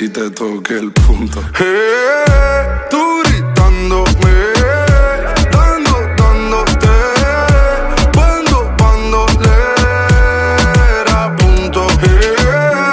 y te toque el punto. Hey,